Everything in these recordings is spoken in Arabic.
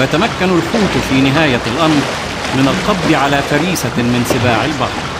ويتمكن الحوت في نهاية الأمر من القبض على فريسة من سباع البحر.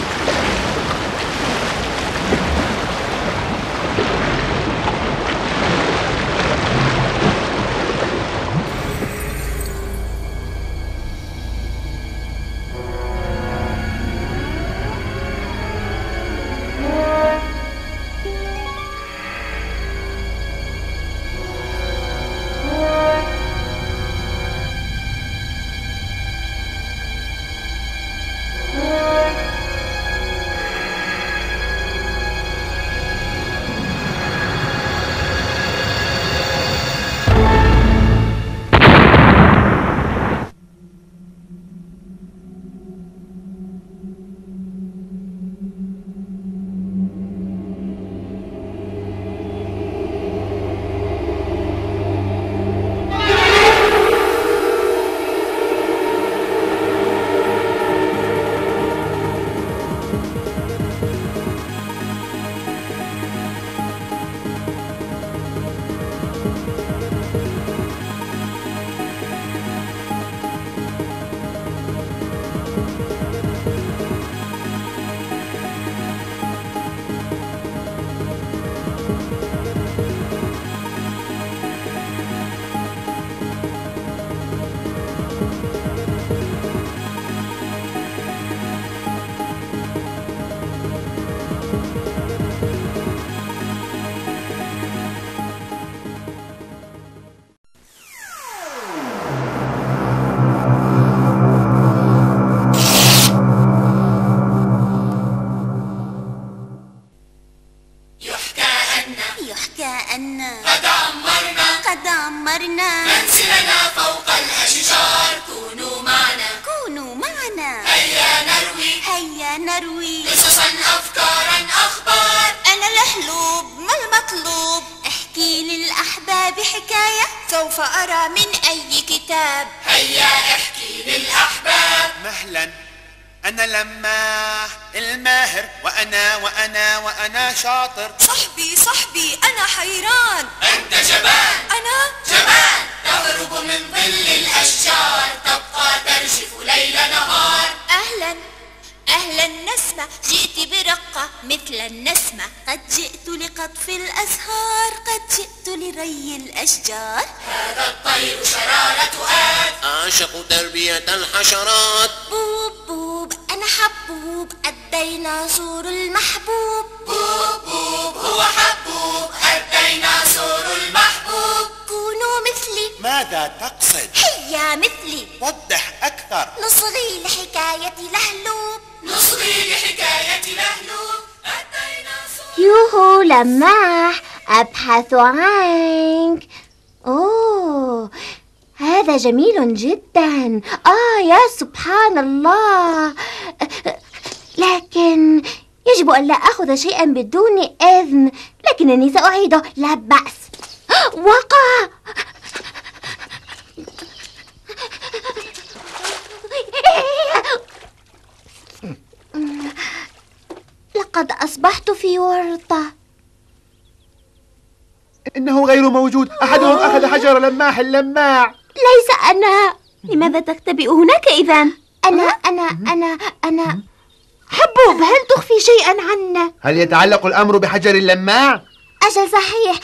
شاطر صحبي صحبي أنا حيران. أنت جبان. أنا؟ جبان. تهرب من ظل الأشجار تبقى ترجف ليل نهار. أهلا أهلا نسمة جئت برقة مثل النسمة. قد جئت لقطف الأزهار قد جئت لري الأشجار. هذا الطير شرارة آت. أعشق تربية الحشرات. بوب بوب. أنا حبوب الديناصور المحبوب. بوب بوب هو حبوب الديناصور المحبوب. كونوا مثلي. ماذا تقصد؟ هيا مثلي. وضح أكثر. نصغي لحكاية لهلوب نصغي لحكاية لهلوب الديناصور يوهو لماح أبحث عنك. أوه هذا جميل جدا. آه يا سبحان الله لكن يجب أن لا أخذ شيئا بدون إذن. لكنني سأعيده. لا بأس. وقع. لقد أصبحت في ورطة. إنه غير موجود. أحدهم أخذ حجر لماح اللماع ليس أنا لماذا تختبئ هناك إذا؟ أنا أنا أنا أنا حبوب هل تخفي شيئا عنا؟ هل يتعلق الأمر بحجر اللماع؟ أجل صحيح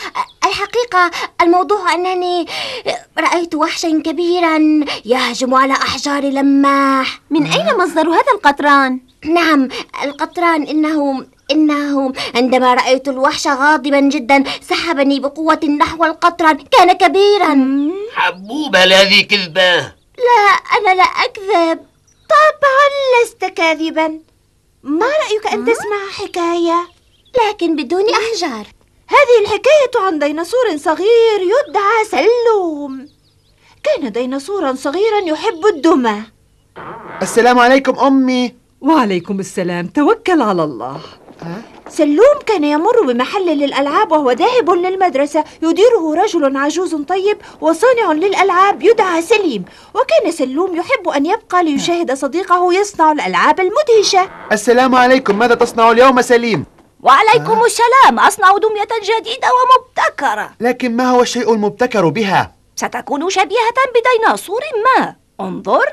الحقيقة الموضوع أنني رأيت وحشا كبيرا يهجم على أحجار لماح من أين مصدر هذا القطران؟ نعم القطران إنه إنه عندما رأيت الوحش غاضبا جدا سحبني بقوة نحو القطران كان كبيرا حبوب هل هذه كذبة لا أنا لا أكذب. طبعا لست كاذبا. ما رأيك أن تسمع حكاية؟ لكن بدون أحجار. هذه الحكاية عن ديناصور صغير يدعى سلوم. كان ديناصورا صغيرا يحب الدمى. السلام عليكم أمي. وعليكم السلام. توكل على الله. سلوم كان يمر بمحل للألعاب وهو ذاهب للمدرسة. يديره رجل عجوز طيب وصانع للألعاب يدعى سليم. وكان سلوم يحب أن يبقى ليشاهد صديقه يصنع الألعاب المدهشة. السلام عليكم. ماذا تصنع اليوم سليم؟ وعليكم السلام. أصنع دمية جديدة ومبتكرة. لكن ما هو الشيء المبتكر بها؟ ستكون شبيهة بديناصور ما. انظر.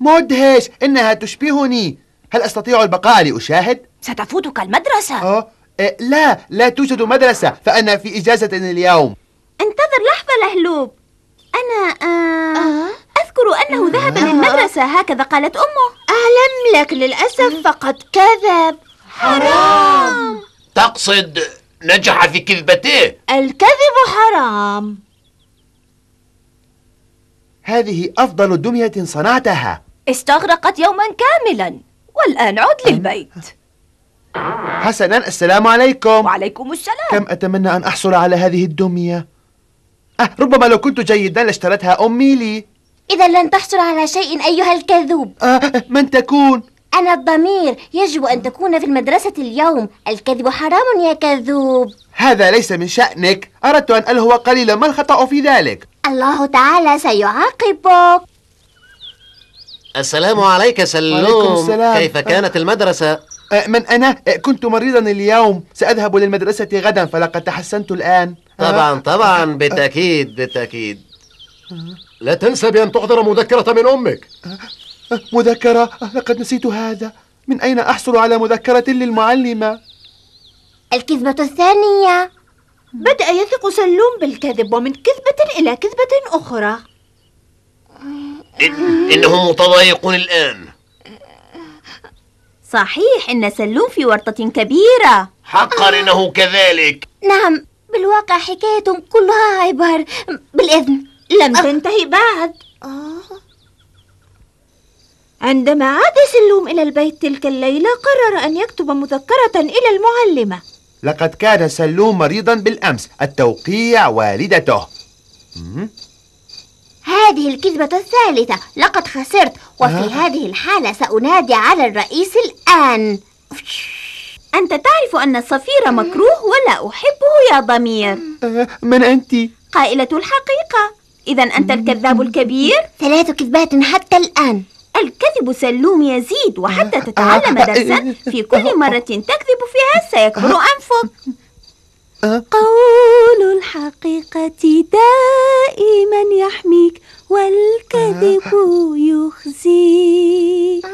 مدهش. إنها تشبهني. هل أستطيع البقاء لأشاهد؟ ستفوتك المدرسة. أه آه، لا لا توجد مدرسة فأنا في إجازة اليوم. انتظر لحظة لهلوب. أنا آه أذكر أنه ذهب للمدرسة هكذا قالت أمه. أعلم لك للأسف فقد كذب. حرام. تقصد نجح في كذبته؟ الكذب حرام. هذه أفضل دمية صنعتها. استغرقت يوما كاملا والآن عد للبيت. حسنا السلام عليكم. وعليكم السلام. كم أتمنى أن أحصل على هذه الدمية؟ أه ربما لو كنت جيدا لاشترتها أمي لي. إذا لن تحصل على شيء أيها الكذوب. أه من تكون؟ أنا الضمير. يجب أن تكون في المدرسة اليوم. الكذب حرام يا كذوب. هذا ليس من شأنك. أردت أن ألهو قليلا ما الخطأ في ذلك؟ الله تعالى سيعاقبك. السلام عليك سلوم. وعليكم السلام. كيف كانت المدرسة؟ أه من أنا؟ أه كنت مريضا اليوم. سأذهب للمدرسة غدا فلقد تحسنت الآن. طبعا طبعا بالتأكيد بالتأكيد. لا تنسى بأن تحضر مذكرة من أمك. أه؟ مذكرة؟ أه لقد نسيت هذا. من أين أحصل على مذكرة للمعلمة؟ الكذبة الثانية. بدأ يثق سلوم بالكذب ومن كذبة إلى كذبة أخرى. إن إنهم متضايقون الآن. صحيح إن سلوم في ورطة كبيرة. حقا إنه كذلك. نعم بالواقع حكاية كلها عبر. بالإذن لم تنتهي بعد. عندما عاد سلوم إلى البيت تلك الليلة قرر أن يكتب مذكرة إلى المعلمة. لقد كان سلوم مريضا بالأمس. التوقيع والدته. هذه الكذبة الثالثة. لقد خسرت. وفي هذه الحالة سأنادي على الرئيس الآن. أنت تعرف أن الصفير مكروه ولا أحبه يا ضمير. أه من أنت؟ قائلة الحقيقة. إذا أنت الكذاب الكبير؟ ثلاث كذبات حتى الآن. الكذب سلوم يزيد وحتى تتعلم درسا. في كل مرة تكذب فيها سيكبر أنفك. قول الحقيقة دائما يحميك والكذب يخزيك.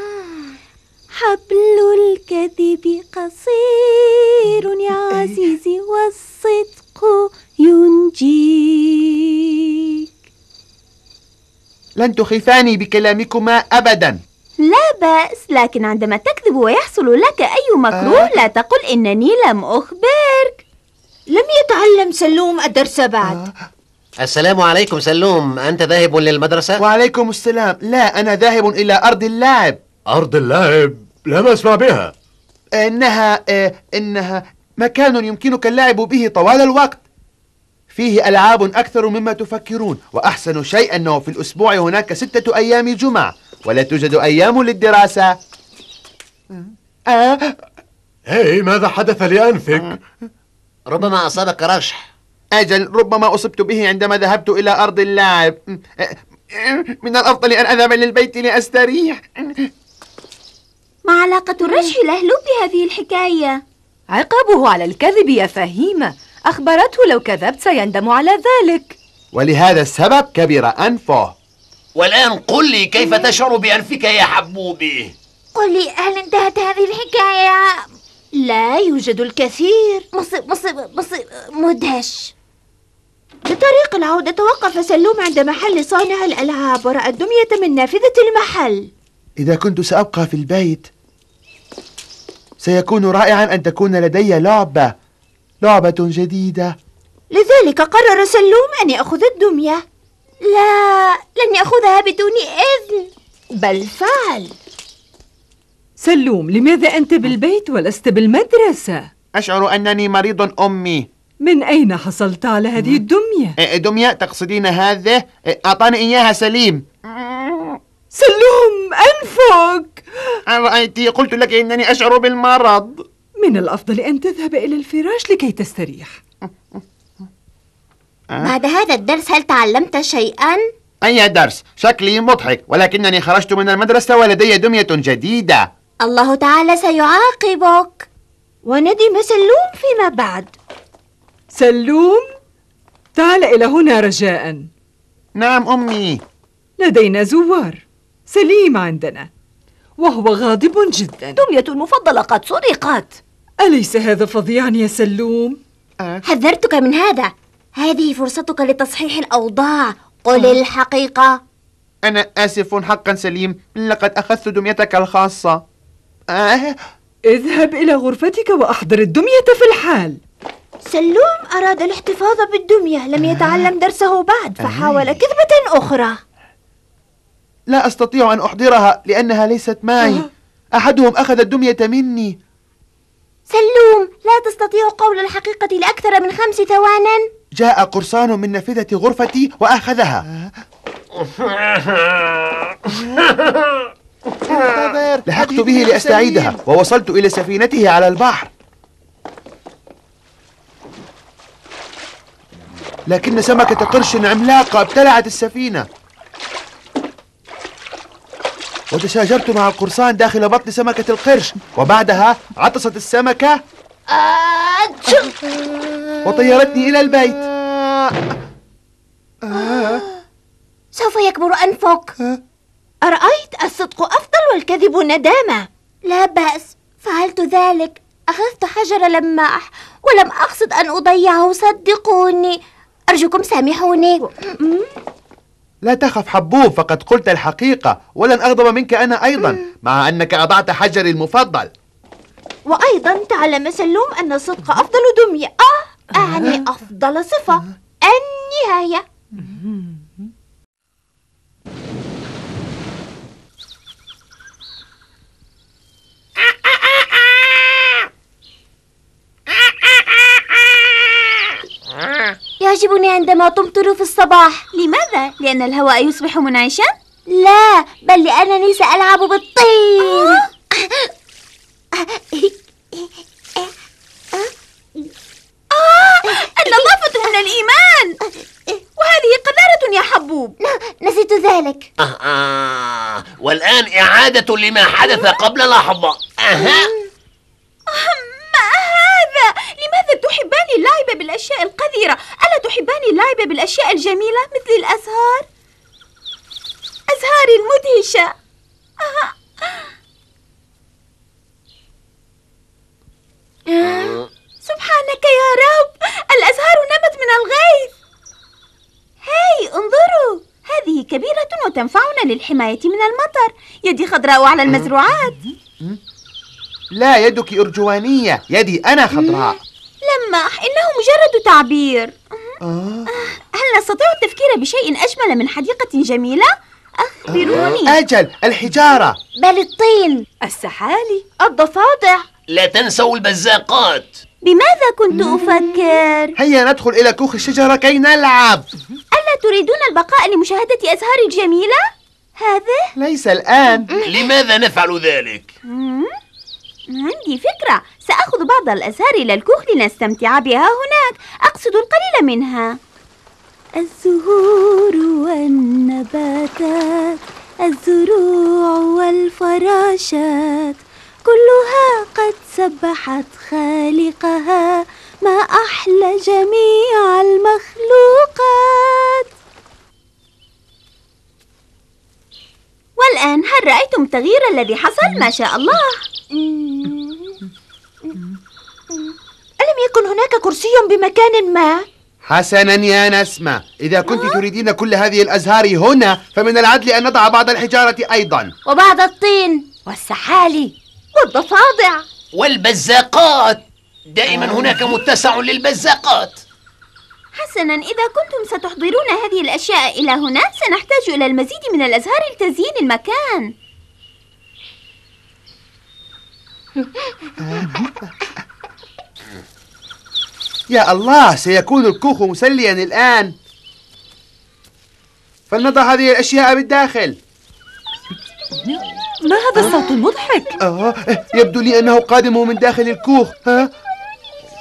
حبل الكذب قصير يا عزيزي والصدق ينجيك. لن تخيفاني بكلامكما أبدا. لا بأس لكن عندما تكذب ويحصل لك أي مكروه لا تقل إنني لم أخبرك. لم يتعلم سلوم الدرس بعد. السلام عليكم سلوم. أنت ذاهب للمدرسة؟ وعليكم السلام. لا أنا ذاهب إلى أرض اللعب. أرض اللعب؟ لم أسمع بها. إنها آه، إنها مكان يمكنك اللعب به طوال الوقت. فيه ألعاب أكثر مما تفكرون وأحسن شيء أنه في الأسبوع هناك ستة أيام جمعة ولا توجد أيام للدراسة. آه هاي ماذا حدث لأنفك؟ ربما أصابك رشح. أجل ربما أصبت به عندما ذهبت إلى أرض اللعب. من الأفضل أن أذهب للبيت لأستريح. ما علاقة الرشح لهلوب بهذه الحكاية؟ عقابه على الكذب يا فهيمة. أخبرته لو كذبت سيندم على ذلك. ولهذا السبب كبر أنفه. والآن قل لي كيف تشعر بأنفك يا حبوبي؟ قل لي هل انتهت هذه الحكاية؟ لا يوجد الكثير. مصيب مصيب مصيب مدهش. بطريق العودة توقف سلوم عند محل صانع الألعاب ورأى الدمية من نافذة المحل. إذا كنت سأبقى في البيت سيكون رائعا أن تكون لدي لعبة لعبة جديدة. لذلك قرر سلوم أن يأخذ الدمية. لا لن يأخذها بدون إذن. بل فعل. سلوم لماذا أنت بالبيت ولست بالمدرسة؟ أشعر أنني مريض أمي. من أين حصلت على هذه الدمية؟ إيه، دمية تقصدين هذه؟ إيه، أعطاني إياها سليم. سلوم أنفك! رأيتي قلت لك إنني أشعر بالمرض. من الأفضل أن تذهب إلى الفراش لكي تستريح. بعد هذا الدرس هل تعلمت شيئا؟ أي درس؟ شكلي مضحك ولكنني خرجت من المدرسة ولدي دمية جديدة. الله تعالى سيعاقبك. وندم سلوم فيما بعد. سلوم تعال إلى هنا رجاء. نعم أمي. لدينا زوار. سليم عندنا. وهو غاضب جدا. دمية المفضلة قد سرقت. أليس هذا فظيعا يا سلوم؟ حذرتك من هذا. هذه فرصتك لتصحيح الأوضاع. قل الحقيقة. أنا آسف حقا سليم. لقد أخذت دميتك الخاصة. آه. اذهب إلى غرفتك وأحضر الدمية في الحال. سلوم أراد الاحتفاظ بالدمية لم يتعلم درسه بعد فحاول كذبة أخرى. لا أستطيع أن أحضرها لأنها ليست معي. أحدهم أخذ الدمية مني. سلوم لا تستطيع قول الحقيقة لأكثر من خمس ثوان جاء قرصان من نافذة غرفتي وأخذها. لحقت به لأستعيدها ووصلت إلى سفينته على البحر. لكن سمكة قرش عملاقة ابتلعت السفينة. وتشاجرت مع القرصان داخل بطن سمكة القرش وبعدها عطست السمكة. وطيرتني إلى البيت. سوف يكبر أنفك. أرأيت الصدق أفضل والكذب ندامة لا بأس فعلت ذلك. أخذت حجر لماح ولم أقصد أن أضيعه صدقوني. أرجوكم سامحوني. لا تخف حبوب فقد قلت الحقيقة ولن أغضب منك أنا أيضا مع أنك أضعت حجري المفضل. وأيضا تعلم سلوم أن الصدق أفضل دمية. آه أعني أفضل صفة. النهاية. يعجبني عندما تمطر في الصباح. لماذا؟ لأن الهواء يصبح منعشا؟ لا بل لأنني سألعب بالطين النظافة من الإيمان. وهذه قذارة يا حبوب. نسيت ذلك. آه آه. والآن إعادة لما حدث قبل لحظة. أها ما هذا؟ لماذا تحبان اللعب بالأشياء القذرة؟ ألا تحبان اللعب بالأشياء الجميلة مثل الأزهار؟ أزهاري المدهشة. سبحانك يا رب. الأزهار نمت من الغيث. هاي انظروا. هذه كبيرة وتنفعنا للحماية من المطر. يدي خضراء على المزروعات. لا يدك أرجوانية. يدي أنا خضراء. لمح. إنه مجرد تعبير. آه. هل نستطيع التفكير بشيء أجمل من حديقة جميلة؟ أخبروني. أجل الحجارة. بل الطين. السحالي. الضفادع. لا تنسوا البزاقات. بماذا كنت أفكر؟ هيا ندخل إلى كوخ الشجرة كي نلعب. ألا تريدون البقاء لمشاهدة أزهار الجميلة؟ هذه؟ ليس الآن. لماذا نفعل ذلك؟ عندي فكرة. سأخذ بعض الأزهار إلى الكوخ لنستمتع بها هناك. أقصد القليل منها. الزهور والنباتات الزروع والفراشات كلها قد سبحت خالقها. ما أحلى جميع المخلوقات. والآن هل رأيتم التغيير الذي حصل؟ ما شاء الله. ألم يكن هناك كرسي بمكان ما؟ حسنا يا نسمة. إذا كنت تريدين كل هذه الأزهار هنا فمن العدل أن نضع بعض الحجارة أيضا. وبعض الطين والسحالي والضفادع. والبزاقات. دائما هناك متسع للبزاقات. حسنا إذا كنتم ستحضرون هذه الأشياء إلى هنا سنحتاج إلى المزيد من الأزهار لتزيين المكان. يا الله سيكون الكوخ مسليا الآن. فلنضع هذه الأشياء بالداخل. ما هذا الصوت المضحك؟ آه يبدو لي أنه قادم من داخل الكوخ. ها؟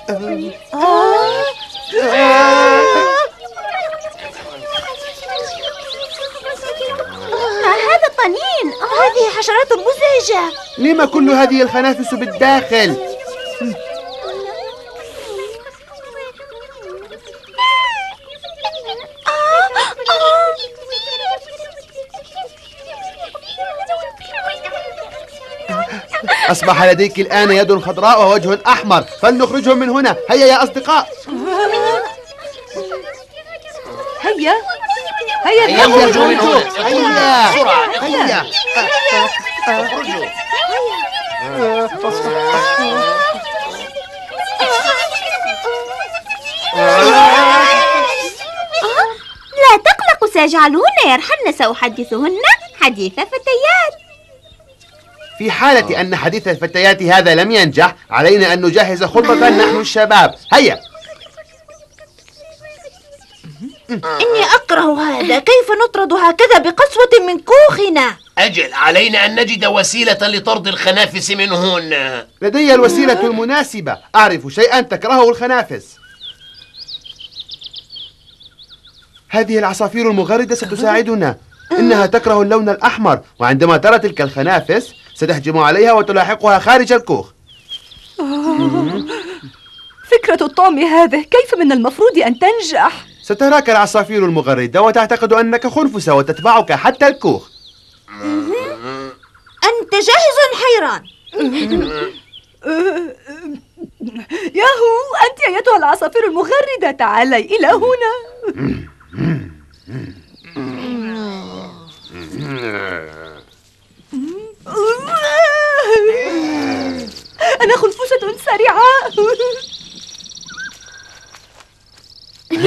ما آه، هذا الطنين. آه، هذه حشرات مزعجة. لما كل هذه الخنافس بالداخل؟ آه، أصبح لديك الآن يد خضراء ووجه أحمر. فلنخرجهم من هنا. هيا يا أصدقاء. هيا هيا اذهبوا. اخرجوا من هنا هيا بسرعة هيا اخرجوا لا تقلقوا سيجعلهن يرحلن سأحدثهن حديث فتيات. في حالة أن حديث الفتيات هذا لم ينجح علينا أن نجهز خطة نحن الشباب. هيا. إني أكره هذا. كيف نطرد هكذا بقسوة من كوخنا؟ أجل علينا أن نجد وسيلة لطرد الخنافس من هنا لدي الوسيلة المناسبة. أعرف شيئا تكرهه الخنافس. هذه العصافير المغردة ستساعدنا. إنها تكره اللون الأحمر وعندما ترى تلك الخنافس ستهجم عليها وتلاحقها خارج الكوخ. فكرة الطعم هذه كيف من المفروض أن تنجح؟ ستراك العصافير المغردة وتعتقد أنك خنفسة وتتبعك حتى الكوخ. أنت جاهز حيران. ياهو أنت أيتها العصافير المغردة. تعالي إلى هنا. أنا خنفسة سريعة.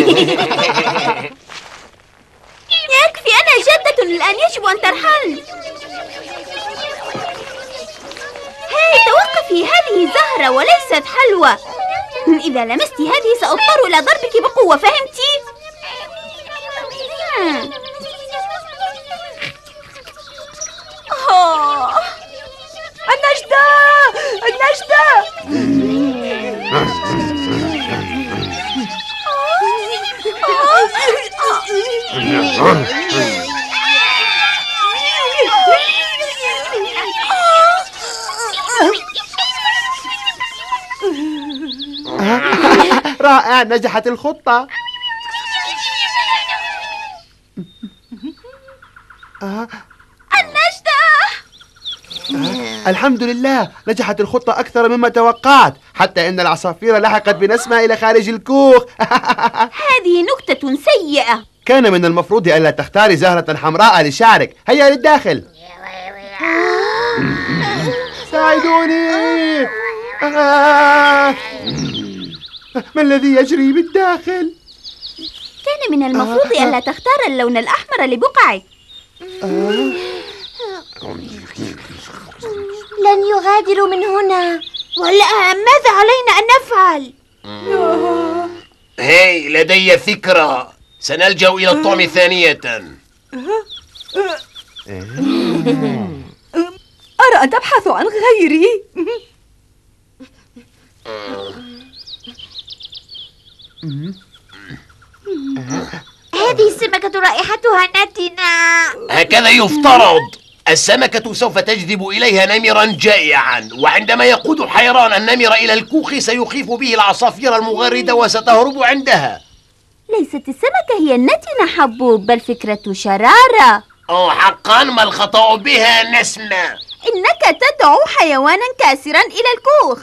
يكفي أنا جدة الآن يجب أن ترحل. هاي توقفي. هذه زهرة وليست حلوى. إذا لمست هذه سأضطر إلى ضربك بقوة. فهمتي؟ هم. النجدة! النجدة! رائع نجحت الخطة. آه. الحمد لله نجحت الخطة أكثر مما توقعت حتى إن العصافير لحقت بنسمة إلى خارج الكوخ. هذه نكتة سيئة. كان من المفروض ألا تختاري زهرة حمراء لشعرك. هيا للداخل. ساعدوني. آه. ما الذي يجري بالداخل؟ كان من المفروض ألا تختار اللون الأحمر لبقعك. لن يغادروا من هنا. والآن ماذا علينا أن نفعل؟ هاي لدي فكرة. سنلجأ إلى الطعم ثانية. أرى أن تبحثوا عن غيري. هذه السمكة رائحتها نتنة هكذا يفترض. السمكة سوف تجذب إليها نمرا جائعا وعندما يقود حيران النمر إلى الكوخ سيخيف به العصافير المغردة وستهرب عندها. ليست السمكة هي النتنة حبوب بل فكرة شرارة. أو حقا ما الخطأ بها نسمة. إنك تدعو حيوانا كاسرا إلى الكوخ.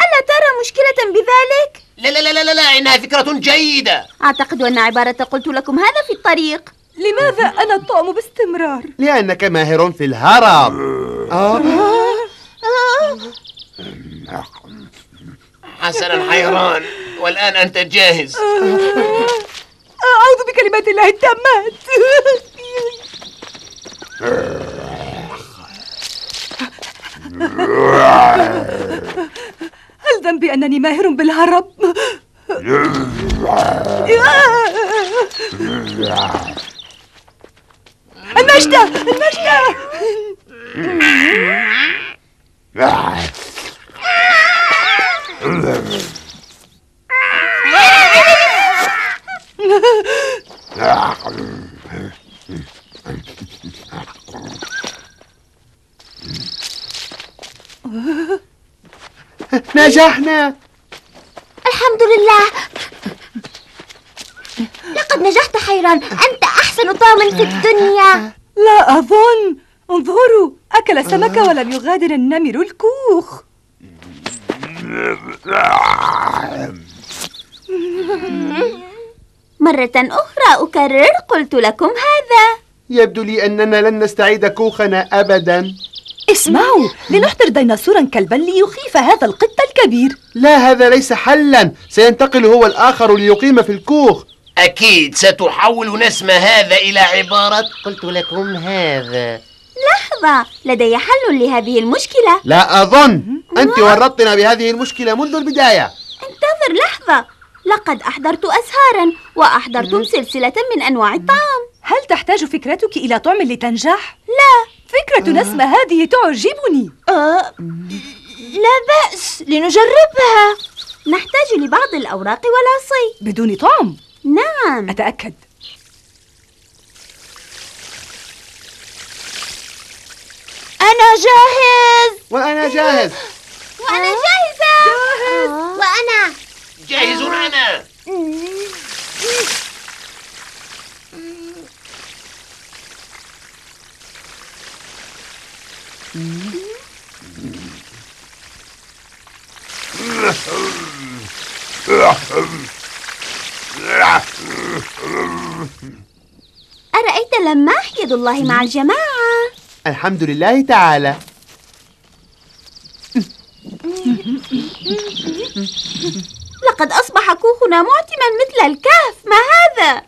ألا ترى مشكلة بذلك؟ لا لا لا لا لا, إنها فكرة جيدة. أعتقد أن عبارة قلت لكم هذا في الطريق. لماذا أنا الطعم باستمرار؟ لأنك ماهر في الهرب آه. حسنا حيران والآن أنت جاهز. أعوذ بكلمات الله التامات. هل ذنبي أنني ماهر بالهرب؟ النجدة النجدة نجحنا. الحمد لله. لقد نجحت حيران. أنت أحسن طعم في الدنيا. لا أظن. انظروا أكل سمكة ولم يغادر النمر الكوخ. مرة أخرى أكرر قلت لكم هذا. يبدو لي أننا لن نستعيد كوخنا أبدا. اسمعوا لنحضر ديناصورا كلبا ليخيف هذا القط الكبير. لا هذا ليس حلا. سينتقل هو الآخر ليقيم في الكوخ. أكيد ستحول نسم هذا إلى عبارة. قلت لكم هذا. لحظة لدي حل لهذه المشكلة. لا أظن. أنت ورطتنا بهذه المشكلة منذ البداية. انتظر لحظة. لقد أحضرت أسهارا وأحضرتم سلسلة من أنواع الطعام. هل تحتاج فكرتك إلى طعم لتنجح؟ لا. فكرة نسمة هذه تعجبني. آه. لا بأس. لنجربها. نحتاج لبعض الأوراق والعصي بدون طعم. نعم. أتأكد. أنا جاهز. وأنا جاهز. وأنا جاهزة. جاهز. وأنا. جاهز أنا أرأيت لماح يد الله مع الجماعة. الحمد لله تعالى. لقد أصبح كوخنا معتما مثل الكهف. ما هذا؟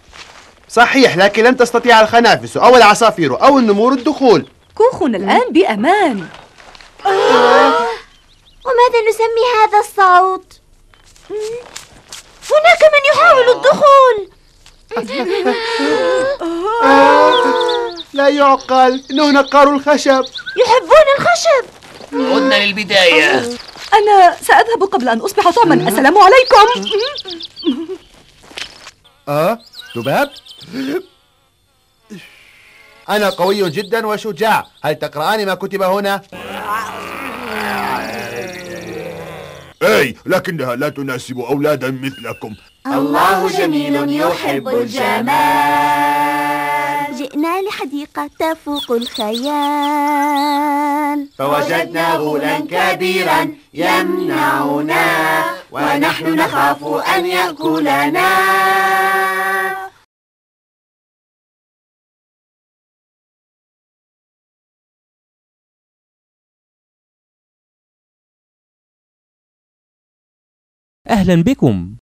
صحيح لكن لن تستطيع الخنافس أو العصافير أو النمور الدخول. كوخنا الآن بأمان. وماذا نسمي هذا الصوت؟ هناك من يحاول الدخول. لا يعقل إنه نقار الخشب. يحبون الخشب. عدنا للبداية. أنا سأذهب قبل أن أصبح طعما. السلام عليكم. أه؟ ذباب؟ أنا قوي جدا وشجاع. هل تقرأان ما كتب هنا؟ أي لكنها لا تناسب أولادا مثلكم. الله جميل يحب الجمال. جئنا لحديقة تفوق الخيال. فوجدنا غولا كبيرا يمنعنا ونحن نخاف أن يأكلنا. أهلا بكم.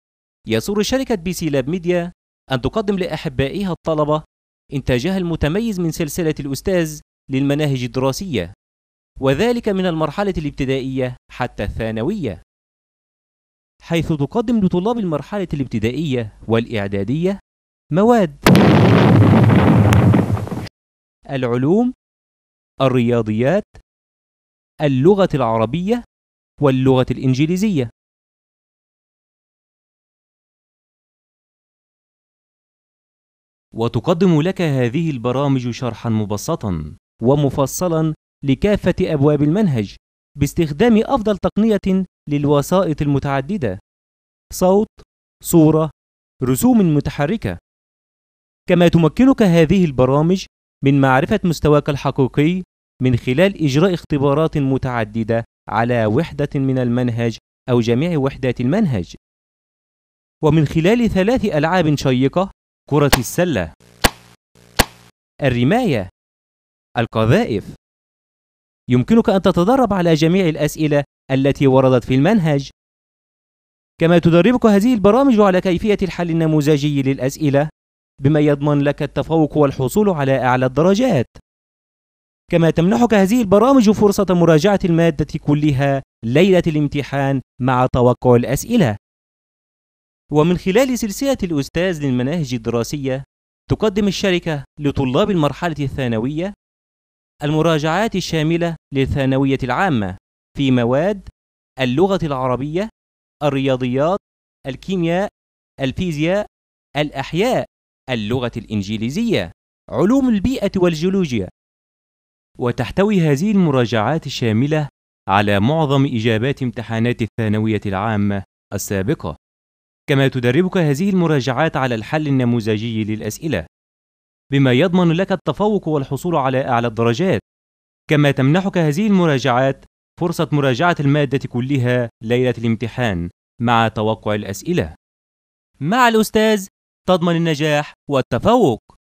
يسر شركة PC Lab Media أن تقدم لأحبائها الطلبة إنتاجها المتميز من سلسلة الأستاذ للمناهج الدراسية وذلك من المرحلة الابتدائية حتى الثانوية. حيث تقدم لطلاب المرحلة الابتدائية والإعدادية مواد العلوم الرياضيات اللغة العربية واللغة الإنجليزية. وتقدم لك هذه البرامج شرحا مبسطا ومفصلا لكافة أبواب المنهج باستخدام أفضل تقنية للوسائط المتعددة صوت، صورة، رسوم متحركة. كما تمكنك هذه البرامج من معرفة مستواك الحقيقي من خلال إجراء اختبارات متعددة على وحدة من المنهج أو جميع وحدات المنهج. ومن خلال ثلاث ألعاب شيقة كرة السلة. الرماية. القذائف. يمكنك أن تتدرب على جميع الأسئلة التي وردت في المنهج. كما تدربك هذه البرامج على كيفية الحل النموذجي للأسئلة بما يضمن لك التفوق والحصول على أعلى الدرجات. كما تمنحك هذه البرامج فرصة مراجعة المادة كلها ليلة الامتحان مع توقع الأسئلة. ومن خلال سلسلة الأستاذ للمناهج الدراسية تقدم الشركة لطلاب المرحلة الثانوية المراجعات الشاملة للثانوية العامة في مواد اللغة العربية، الرياضيات، الكيمياء، الفيزياء، الأحياء، اللغة الإنجليزية، علوم البيئة والجيولوجيا. وتحتوي هذه المراجعات الشاملة على معظم إجابات امتحانات الثانوية العامة السابقة. كما تدربك هذه المراجعات على الحل النموذجي للأسئلة بما يضمن لك التفوق والحصول على أعلى الدرجات كما تمنحك هذه المراجعات فرصة مراجعة المادة كلها ليلة الامتحان مع توقع الأسئلة. مع الأستاذ تضمن النجاح والتفوق.